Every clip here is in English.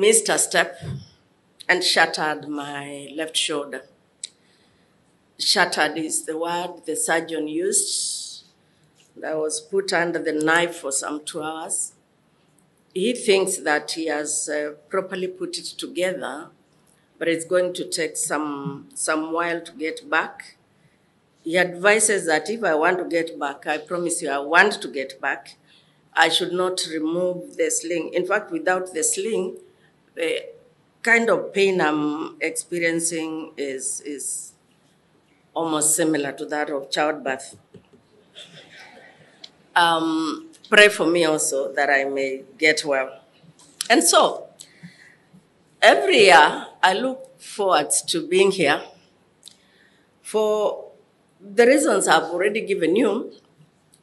missed a step and shattered my left shoulder. Shattered is the word the surgeon used. I was put under the knife for some two hours. He thinks that he has uh, properly put it together, but it's going to take some, some while to get back. He advises that if I want to get back, I promise you I want to get back, I should not remove the sling. In fact, without the sling, the kind of pain I'm experiencing is, is almost similar to that of childbirth. Um, pray for me also that I may get well. And so, every year I look forward to being here for the reasons I've already given you,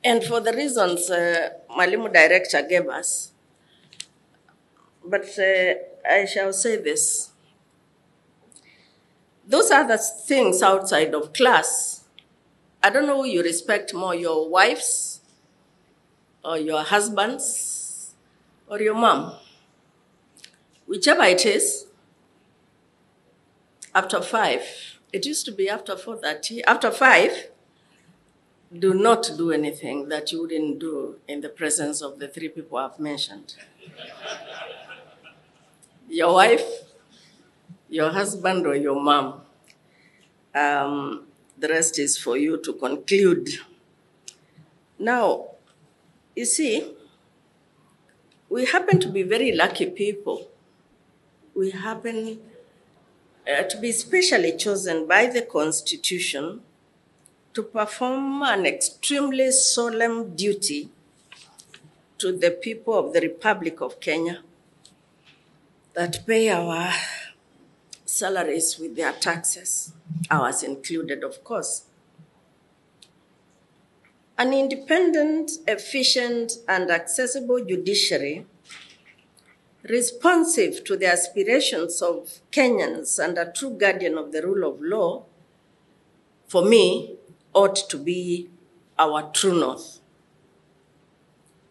and for the reasons uh, Mwalimu Director gave us. But uh, I shall say this. Those are the things outside of class. I don't know who you respect more, your wives, or your husbands, or your mom. Whichever it is, after five, it used to be after 4.30. After 5, do not do anything that you wouldn't do in the presence of the three people I've mentioned. Your wife, your husband, or your mom. Um, the rest is for you to conclude. Now, you see, we happen to be very lucky people. We happen uh, to be specially chosen by the Constitution to perform an extremely solemn duty to the people of the Republic of Kenya that pay our salaries with their taxes, ours included, of course. An independent, efficient, and accessible judiciary responsive to the aspirations of Kenyans and a true guardian of the rule of law, for me, ought to be our true north.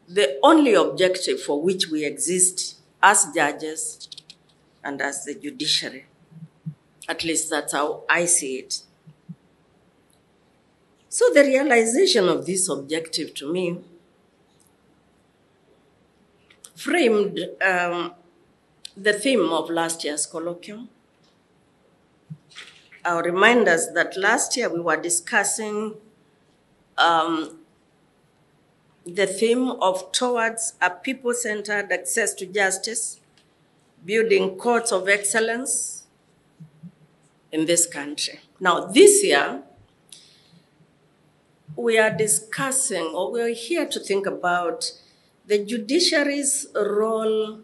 The only objective for which we exist as judges and as the judiciary. At least that's how I see it. So the realization of this objective to me framed um, the theme of last year's colloquium. I'll remind us that last year we were discussing um, the theme of towards a people centered access to justice, building courts of excellence in this country. Now, this year, we are discussing, or we're here to think about the judiciary's role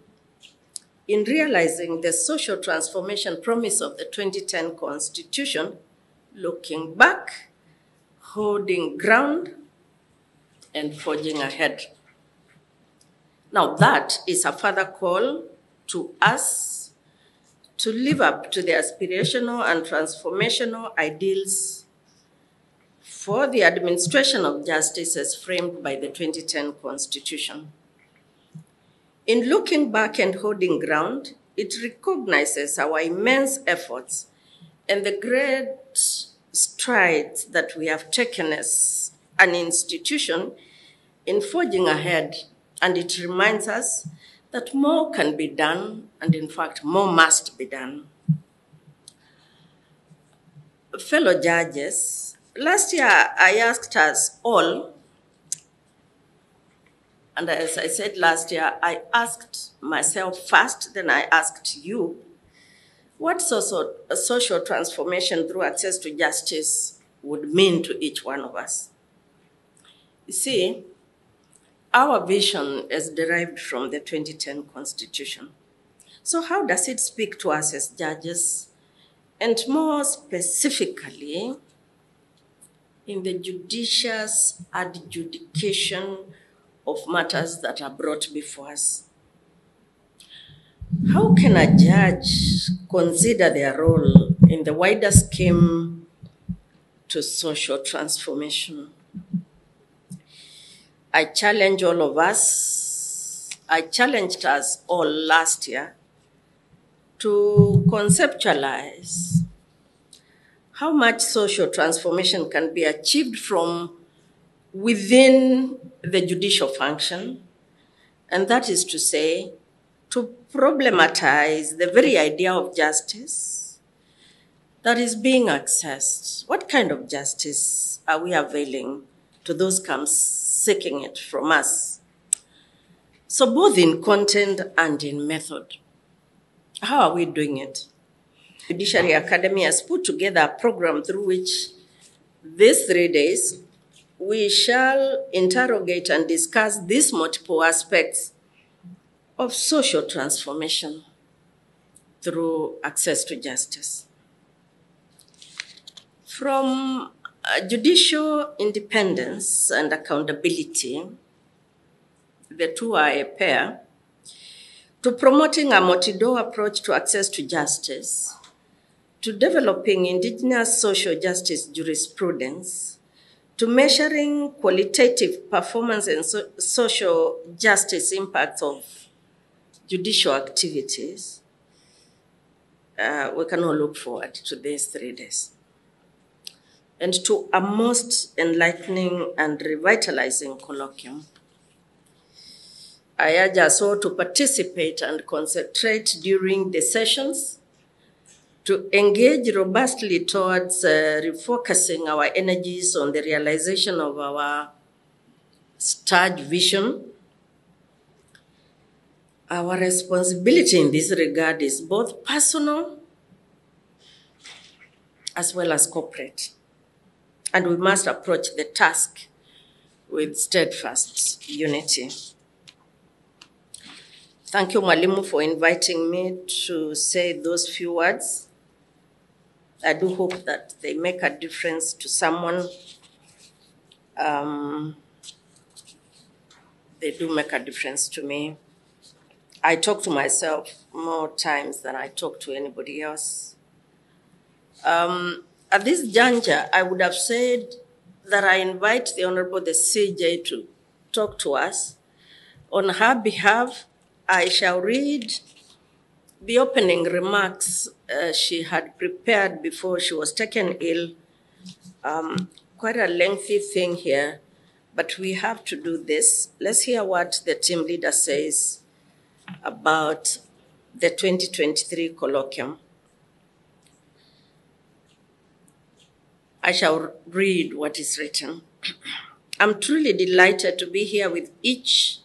in realizing the social transformation promise of the 2010 Constitution, looking back, holding ground, and forging ahead. Now, that is a further call to us to live up to the aspirational and transformational ideals for the administration of justice as framed by the 2010 Constitution. In looking back and holding ground, it recognizes our immense efforts and the great strides that we have taken as an institution in forging ahead, and it reminds us that more can be done, and in fact, more must be done. Fellow judges, last year I asked us all, and as I said last year, I asked myself first, then I asked you, what social, social transformation through access to justice would mean to each one of us? You see, our vision is derived from the 2010 Constitution. So, how does it speak to us as judges? And more specifically, in the judicious adjudication of matters that are brought before us. How can a judge consider their role in the wider scheme to social transformation? I challenge all of us, I challenged us all last year to conceptualize how much social transformation can be achieved from within the judicial function, and that is to say, to problematize the very idea of justice that is being accessed. What kind of justice are we availing to those comes seeking it from us? So, both in content and in method, how are we doing it? Judiciary Academy has put together a program through which these three days we shall interrogate and discuss these multiple aspects of social transformation through access to justice. From uh, judicial independence and accountability, the two are a pair, to promoting a multi-door approach to access to justice, to developing indigenous social justice jurisprudence, to measuring qualitative performance and so- social justice impacts of judicial activities, uh, we can all look forward to these three days. And to a most enlightening and revitalizing colloquium. I urge us all to participate and concentrate during the sessions, to engage robustly towards uh, refocusing our energies on the realization of our sturge vision. Our responsibility in this regard is both personal as well as corporate. And we must approach the task with steadfast unity. Thank you, Mwalimu, for inviting me to say those few words. I do hope that they make a difference to someone. Um, they do make a difference to me. I talk to myself more times than I talk to anybody else. Um, at this juncture, I would have said that I invite the Honorable the CJ to talk to us. On her behalf, I shall read the opening remarks uh, she had prepared before she was taken ill. Um, quite a lengthy thing here, but we have to do this. Let's hear what the team leader says about the 2023 colloquium. I shall read what is written. I'm truly delighted to be here with each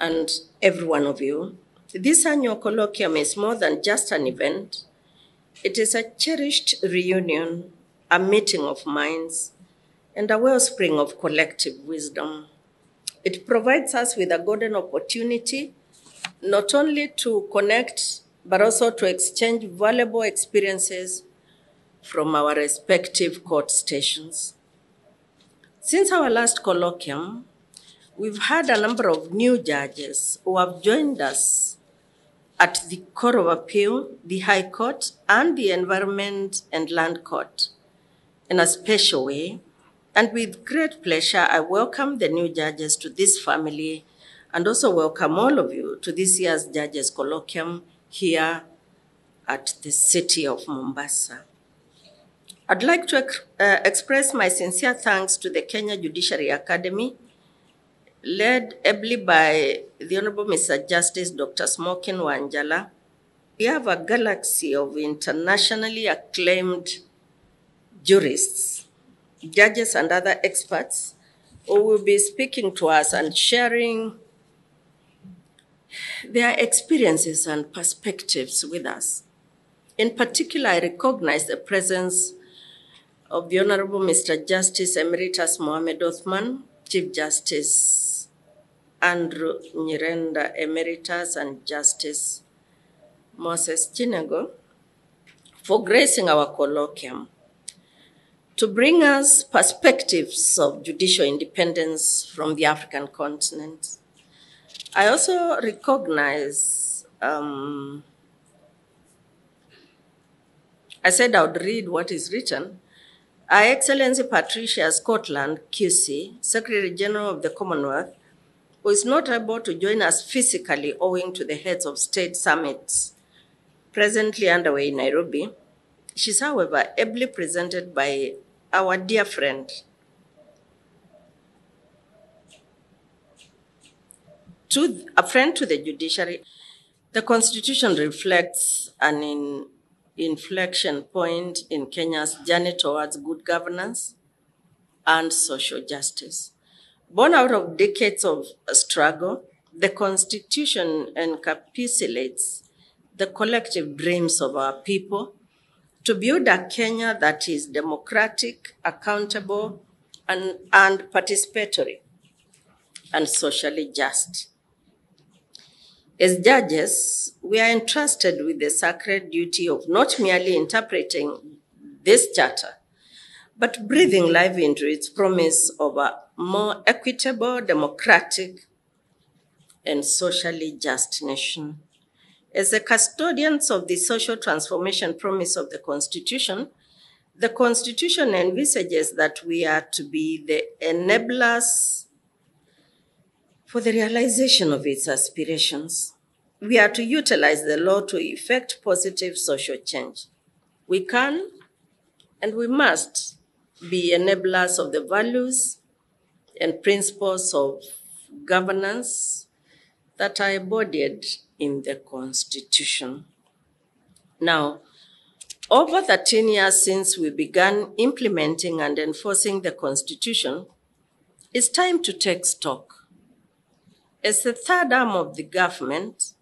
and every one of you. This annual colloquium is more than just an event, it is a cherished reunion, a meeting of minds, and a wellspring of collective wisdom. It provides us with a golden opportunity not only to connect, but also to exchange valuable experiences from our respective court stations. Since our last colloquium, we've had a number of new judges who have joined us at the Court of Appeal, the High Court, and the Environment and Land Court in a special way. And with great pleasure, I welcome the new judges to this family and also welcome all of you to this year's Judges Colloquium here at the city of Mombasa. I'd like to uh, express my sincere thanks to the Kenya Judiciary Academy, led ably by the Honorable Mr. Justice Dr. Smokin Wanjala. We have a galaxy of internationally acclaimed jurists, judges, and other experts who will be speaking to us and sharing their experiences and perspectives with us. In particular, I recognize the presence of the Honorable Mr. Justice Emeritus Mohamed Othman, Chief Justice Andrew Nyirenda Emeritus, and Justice Moses Chinhengo for gracing our colloquium to bring us perspectives of judicial independence from the African continent. I also recognize, um, I said I would read what is written. Her Excellency Patricia Scotland, QC, Secretary General of the Commonwealth, who is not able to join us physically owing to the heads of state summits presently underway in Nairobi, she's, however, ably presented by our dear friend, to a friend to the judiciary. The Constitution reflects an in, inflection point in Kenya's journey towards good governance and social justice. Born out of decades of struggle, the Constitution encapsulates the collective dreams of our people to build a Kenya that is democratic, accountable, and, and participatory, and socially just. As judges, we are entrusted with the sacred duty of not merely interpreting this charter, but breathing life into its promise of a more equitable, democratic, and socially just nation. As the custodians of the social transformation promise of the Constitution, the Constitution envisages that we are to be the enablers for the realization of its aspirations. We are to utilize the law to effect positive social change. We can and we must be enablers of the values and principles of governance that are embodied in the Constitution. Now, over 13 years since we began implementing and enforcing the Constitution, it's time to take stock. As the third arm of the government,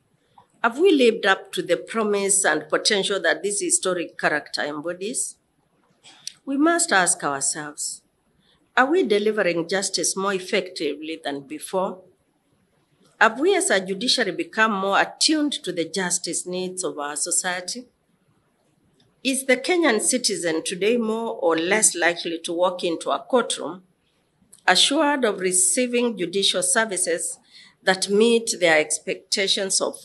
have we lived up to the promise and potential that this historic character embodies? We must ask ourselves are we delivering justice more effectively than before? Have we as a judiciary become more attuned to the justice needs of our society? Is the Kenyan citizen today more or less likely to walk into a courtroom assured of receiving judicial services that meet their expectations of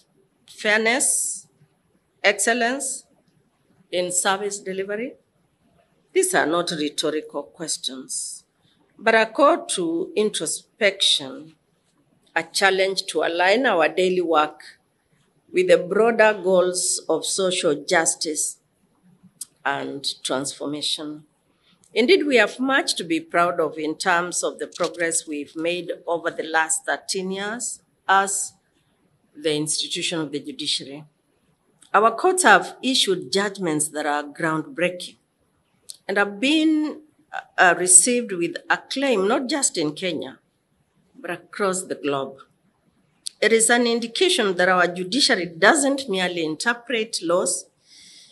fairness, excellence in service delivery? These are not rhetorical questions, but a call to introspection, a challenge to align our daily work with the broader goals of social justice and transformation. Indeed, we have much to be proud of in terms of the progress we've made over the last 13 years as the institution of the judiciary. Our courts have issued judgments that are groundbreaking and have been uh, received with acclaim, not just in Kenya, but across the globe. It is an indication that our judiciary doesn't merely interpret laws,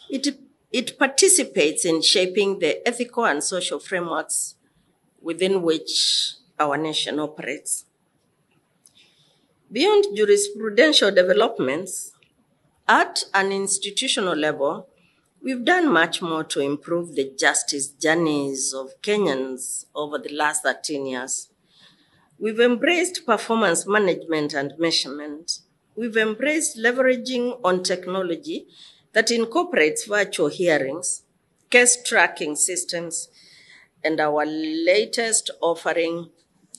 it it participates in shaping the ethical and social frameworks within which our nation operates. Beyond jurisprudential developments, at an institutional level, we've done much more to improve the justice journeys of Kenyans over the last 13 years. We've embraced performance management and measurement. We've embraced leveraging on technology that incorporates virtual hearings, case tracking systems, and our latest offering,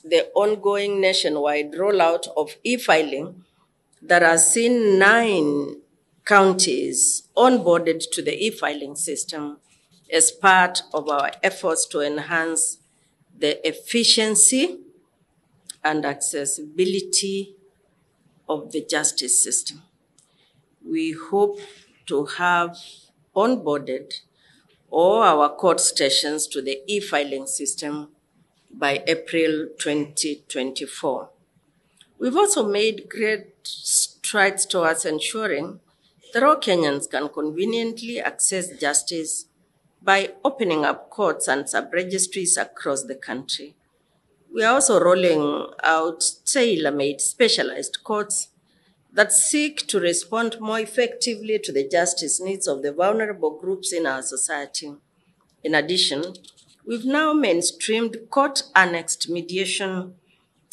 the ongoing nationwide rollout of e filing that has seen nine counties onboarded to the e filing system as part of our efforts to enhance the efficiency and accessibility of the justice system. We hope to have onboarded all our court stations to the e-filing system by April 2024. We've also made great strides towards ensuring that all Kenyans can conveniently access justice by opening up courts and sub-registries across the country. We are also rolling out tailor-made specialized courts that seek to respond more effectively to the justice needs of the vulnerable groups in our society. In addition, we've now mainstreamed court annexed mediation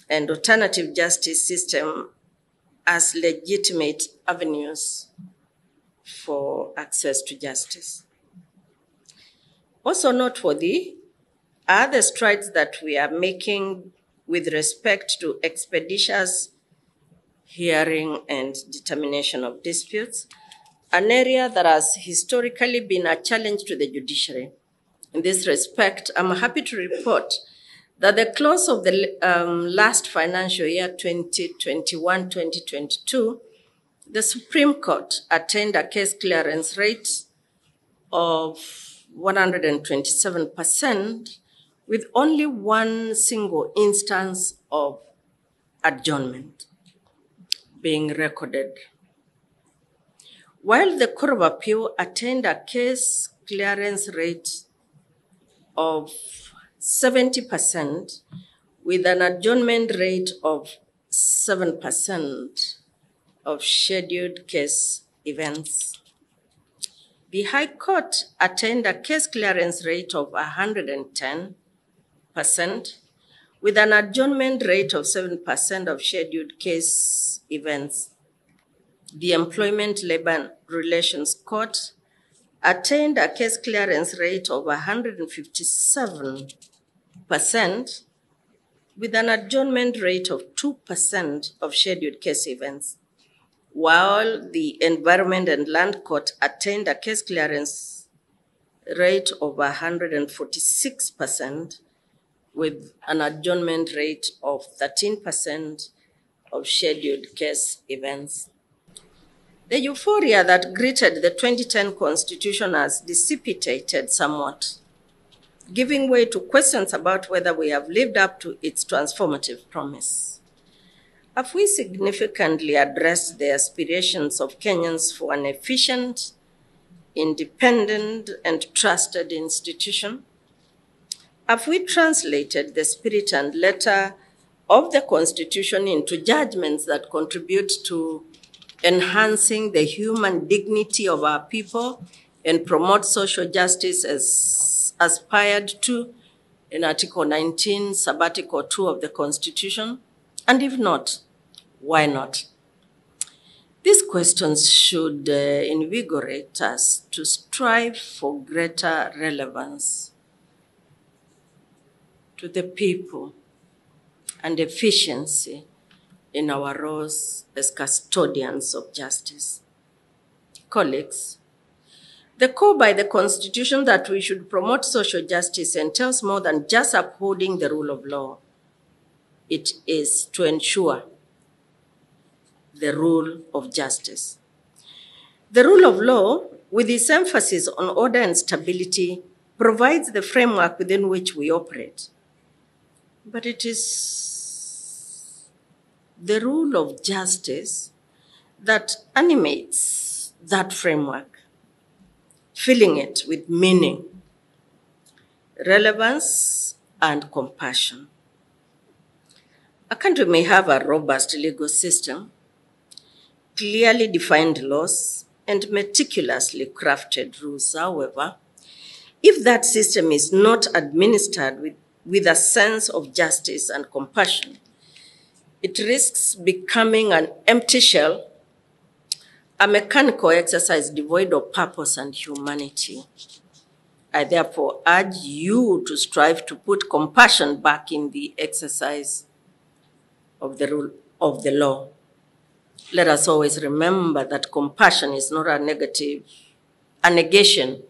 and alternative justice system as legitimate avenues for access to justice. Also noteworthy are the strides that we are making with respect to expeditious hearing and determination of disputes, an area that has historically been a challenge to the judiciary. In this respect, I'm happy to report that the close of the um, last financial year 2021 2022, the Supreme Court attained a case clearance rate of 127%, with only one single instance of adjournment being recorded. While the Court of Appeal attained a case clearance rate of 70%, with an adjournment rate of 7% of scheduled case events. The High Court attained a case clearance rate of 110%, with an adjournment rate of 7% of scheduled case events. The Employment Labor Relations Court attained a case clearance rate of 157%, with an adjournment rate of 2% of scheduled case events, while the Environment and Land Court attained a case clearance rate of 146%, with an adjournment rate of 13% of scheduled case events. The euphoria that greeted the 2010 Constitution has dissipated somewhat, giving way to questions about whether we have lived up to its transformative promise. Have we significantly addressed the aspirations of Kenyans for an efficient, independent, and trusted institution? Have we translated the spirit and letter of the Constitution into judgments that contribute to enhancing the human dignity of our people and promote social justice as aspired to in Article 19, Subarticle 2 of the Constitution? And if not, why not? These questions should uh, invigorate us to strive for greater relevance to the people and efficiency in our roles as custodians of justice. Colleagues, the call by the Constitution that we should promote social justice entails more than just upholding the rule of law. It is to ensure the rule of justice. The rule of law, with its emphasis on order and stability, provides the framework within which we operate. But it is the rule of justice that animates that framework, filling it with meaning, relevance, and compassion. A country may have a robust legal system, clearly defined laws, and meticulously crafted rules. However, if that system is not administered with, with a sense of justice and compassion, it risks becoming an empty shell, a mechanical exercise devoid of purpose and humanity. I therefore urge you to strive to put compassion back in the exercise of the rule of the law. Let us always remember that compassion is not a negative, a negation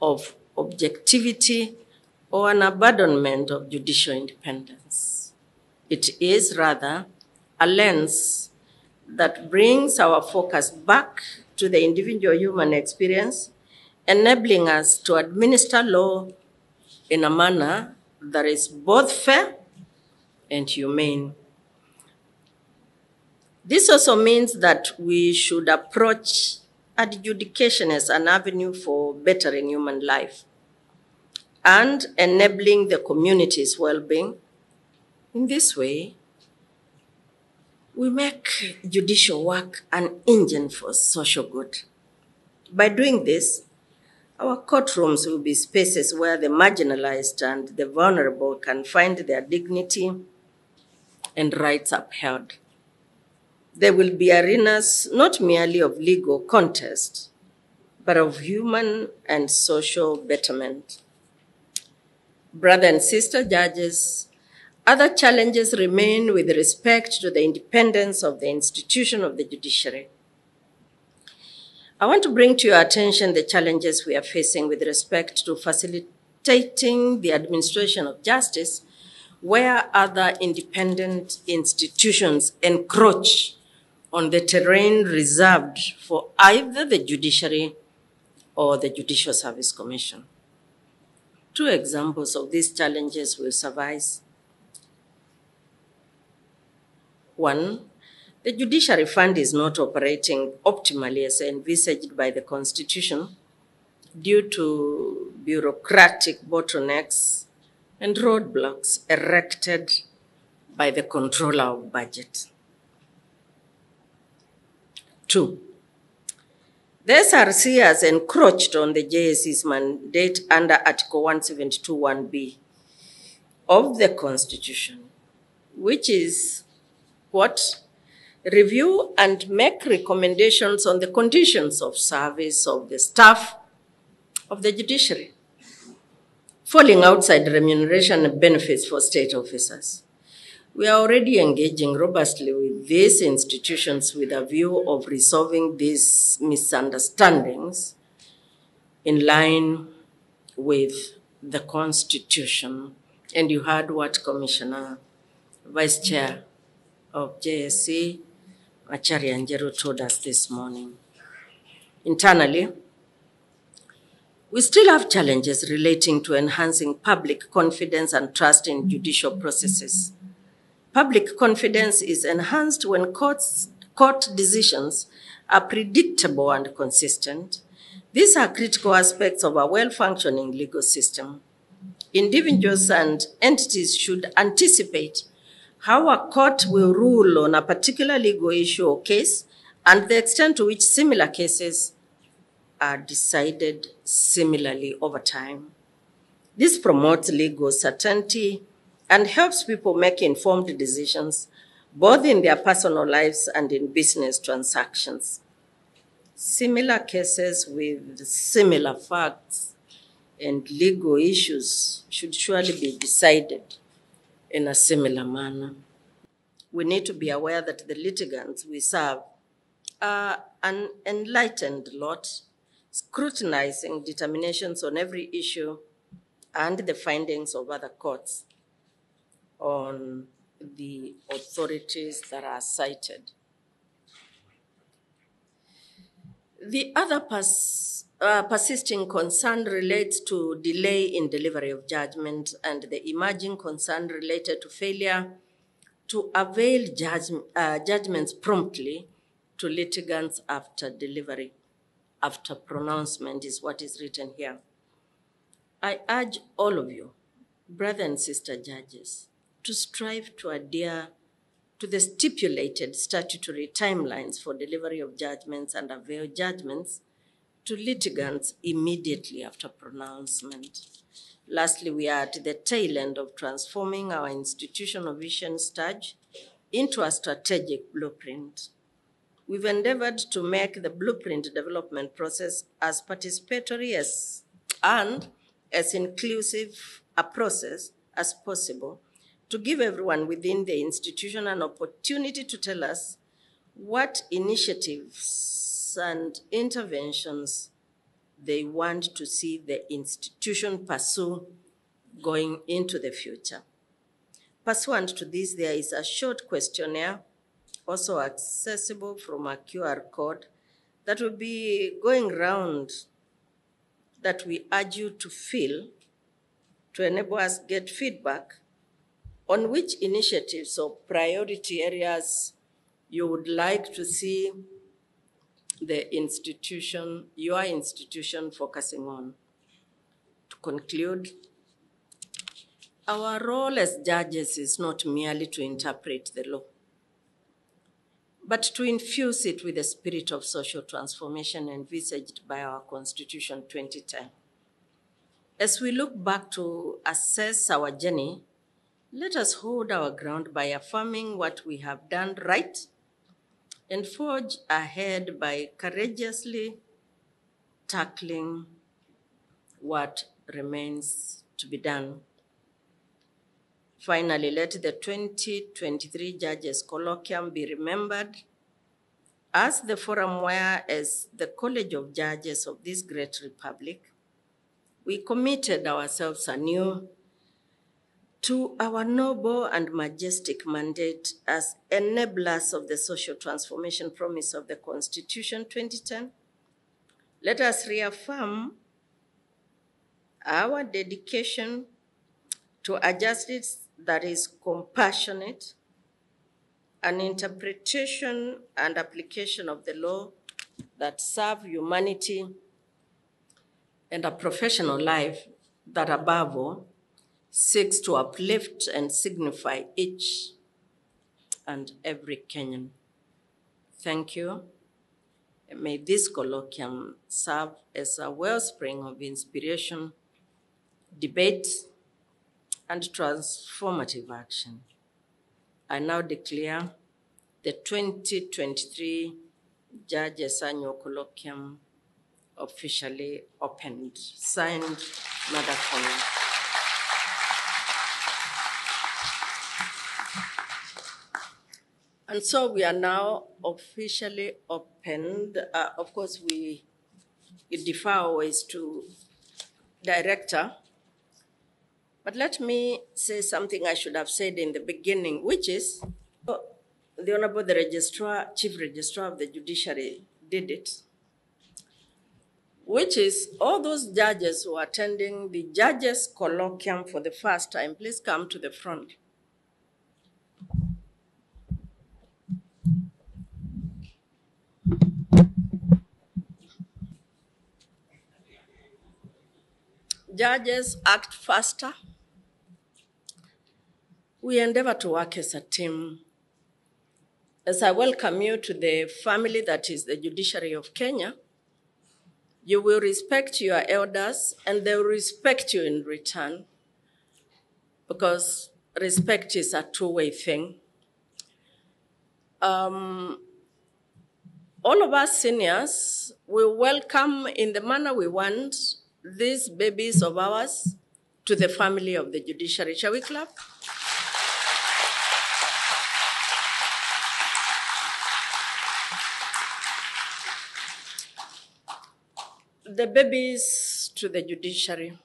of objectivity or an abandonment of judicial independence. It is rather a lens that brings our focus back to the individual human experience, enabling us to administer law in a manner that is both fair and humane. This also means that we should approach adjudication as an avenue for bettering human life and enabling the community's well being. In this way, we make judicial work an engine for social good. By doing this, our courtrooms will be spaces where the marginalized and the vulnerable can find their dignity and rights upheld. There will be arenas not merely of legal contest, but of human and social betterment. Brother and sister judges, other challenges remain with respect to the independence of the institution of the judiciary. I want to bring to your attention the challenges we are facing with respect to facilitating the administration of justice where other independent institutions encroach on the terrain reserved for either the judiciary or the Judicial Service Commission. Two examples of these challenges will suffice. One, the Judiciary Fund is not operating optimally as envisaged by the Constitution due to bureaucratic bottlenecks and roadblocks erected by the controller of budget. Two, the SRC has encroached on the JSC's mandate under Article 172.1b of the Constitution, which is what? Review and make recommendations on the conditions of service of the staff of the judiciary, falling outside remuneration and benefits for state officers. We are already engaging robustly with these institutions with a view of resolving these misunderstandings in line with the Constitution. And you heard what Commissioner Vice Chair of JSC, Macharia Njeru, told us this morning. Internally, we still have challenges relating to enhancing public confidence and trust in judicial processes. Public confidence is enhanced when courts, court decisions are predictable and consistent. These are critical aspects of a well functioning legal system. Individuals and entities should anticipate how a court will rule on a particular legal issue or case and the extent to which similar cases are decided similarly over time. This promotes legal certainty and helps people make informed decisions both in their personal lives and in business transactions. Similar cases with similar facts and legal issues should surely be decided in a similar manner. We need to be aware that the litigants we serve are an enlightened lot, scrutinizing determinations on every issue and the findings of other courts on the authorities that are cited. The other pers- uh, persisting concern relates to delay in delivery of judgment and the emerging concern related to failure to avail judge, uh, judgments promptly to litigants after delivery, after pronouncement, is what is written here. I urge all of you, brother and sister judges, to strive to adhere to the stipulated statutory timelines for delivery of judgments and avail judgments to litigants immediately after pronouncement. Lastly, we are at the tail end of transforming our institutional vision stage into a strategic blueprint. We've endeavored to make the blueprint development process as participatory as and as inclusive a process as possible to give everyone within the institution an opportunity to tell us what initiatives and interventions they want to see the institution pursue going into the future. Pursuant to this, there is a short questionnaire, also accessible from a QR code, that will be going around that we urge you to fill to enable us get feedback on which initiatives or priority areas you would like to see the institution, your institution focusing on. To conclude, our role as judges is not merely to interpret the law, but to infuse it with the spirit of social transformation envisaged by our Constitution 2010. As we look back to assess our journey, let us hold our ground by affirming what we have done right and forge ahead by courageously tackling what remains to be done. Finally, let the 2023 Judges Colloquium be remembered as the forum where, as the College of Judges of this great republic, we committed ourselves anew to our noble and majestic mandate as enablers of the social transformation promise of the Constitution 2010, let us reaffirm our dedication to a justice that is compassionate, an interpretation and application of the law that serve humanity, and a professional life that above all seeks to uplift and signify each and every Kenyan. Thank you. May this colloquium serve as a wellspring of inspiration, debate, and transformative action. I now declare the 2023 Judges Annual Colloquium officially opened. Signed, Martha Koome. And so we are now officially opened. Uh, of course, we, defer always to director. But let me say something I should have said in the beginning, which is uh, the Honorable the Registrar, Chief Registrar of the Judiciary did it, which is all those judges who are attending the Judges Colloquium for the first time, please come to the front. Judges act faster. We endeavor to work as a team. As I welcome you to the family that is the judiciary of Kenya, you will respect your elders and they will respect you in return because respect is a two way thing. Um, all of us seniors will welcome in the manner we want these babies of ours to the family of the judiciary. Shall we clap? The babies to the judiciary,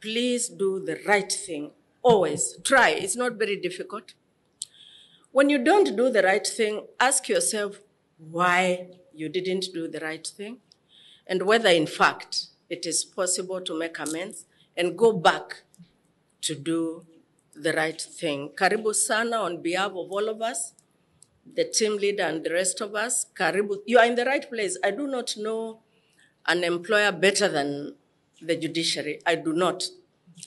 please do the right thing. Always try. It's not very difficult. When you don't do the right thing, ask yourself why you didn't do the right thing and whether, in fact, it is possible to make amends and go back to do the right thing. Karibu sana on behalf of all of us, the team leader and the rest of us. Karibu, you are in the right place. I do not know an employer better than the judiciary. I do not,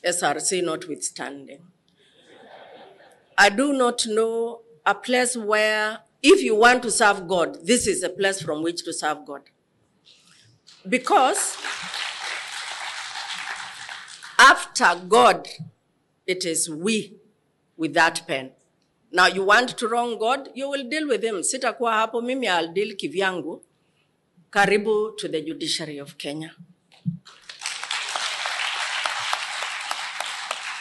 SRC notwithstanding. I do not know a place where, if you want to serve God, this is a place from which to serve God. Because after God, it is we with that pen. Now you want to wrong God, you will deal with him. Sitakuwa hapo mimi, I'll deal kivyangu. Karibu to the judiciary of Kenya.